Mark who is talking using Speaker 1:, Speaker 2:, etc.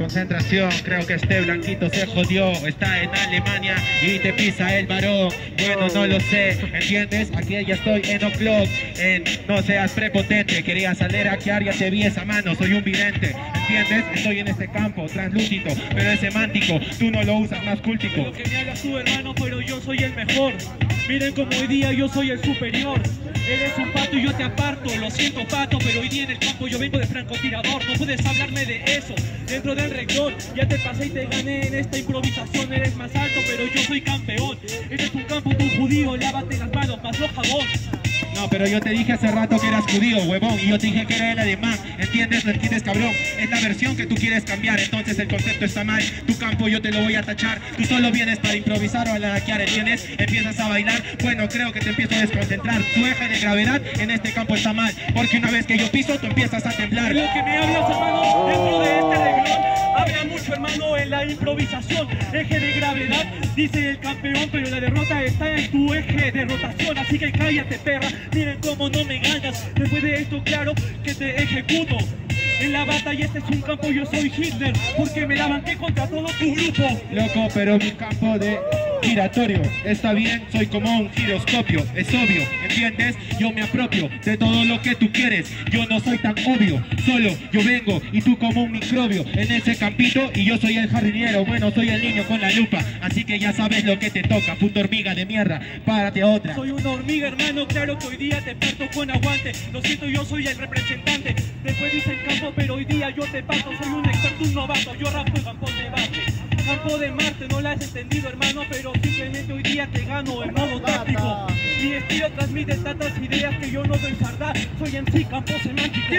Speaker 1: Concentración, creo que este blanquito se jodió, está en Alemania y te pisa el varón. Bueno, no lo sé, ¿entiendes? Aquí ya estoy en O'Clock, en no seas prepotente, quería salir a ya te vi esa mano, soy un vidente, ¿entiendes? Estoy en este campo translúcido, pero es semántico, tú no lo usas más cúltico.
Speaker 2: Lo que me hagas tú, hermano, pero yo soy el mejor. Miren como hoy día yo soy el superior. Eres un pato y yo te aparto, lo siento pato, pero hoy día en el campo yo vengo de francotirador, no puedes hablarme de eso. Dentro del rector ya te pasé y te gané en esta improvisación, eres más alto, pero yo soy campeón. Este es un campo, tu judío, lávate las manos, más no jabón.
Speaker 1: No, pero yo te dije hace rato que eras judío, huevón, y yo te dije que era el alemán. ¿Entiendes? ¿Lo entiendes, cabrón? Es la versión que tú quieres cambiar, entonces el concepto está mal. Tu campo yo te lo voy a tachar. Tú solo vienes para improvisar o alaquear, ¿entiendes? Empiezas a bailar, bueno, creo que te empiezo a desconcentrar. Tu eje de gravedad en este campo está mal, porque una vez que yo piso, tú empiezas a temblar.
Speaker 2: Lo que me hablas, improvisación. Eje de gravedad, dice el campeón, pero la derrota está en tu eje de rotación. Así que cállate, perra. Miren cómo no me ganas. Después de esto, claro que te ejecuto. En la batalla este es un campo, yo soy Hitler, porque me la banqué contra todo tu grupo.
Speaker 1: Loco, pero mi campo de giratorio. Está bien, soy como un giroscopio, es obvio, ¿entiendes? Yo me apropio de todo lo que tú quieres, yo no soy tan obvio, solo yo vengo y tú como un microbio en ese campito. Y yo soy el jardinero, bueno, soy el niño con la lupa, así que ya sabes lo que te toca, puta hormiga de mierda, párate otra.
Speaker 2: Soy una hormiga, hermano, claro que hoy día te parto con aguante, lo siento, yo soy el representante, después dice el campo, pero hoy día yo te paso, soy un experto, un novato, yo rapo en campo de base. Campo de Marte, no la has entendido hermano, pero simplemente hoy día te gano en modo táctico. Mi estilo transmite tantas ideas que yo no doy sardar, soy en sí campo semántico.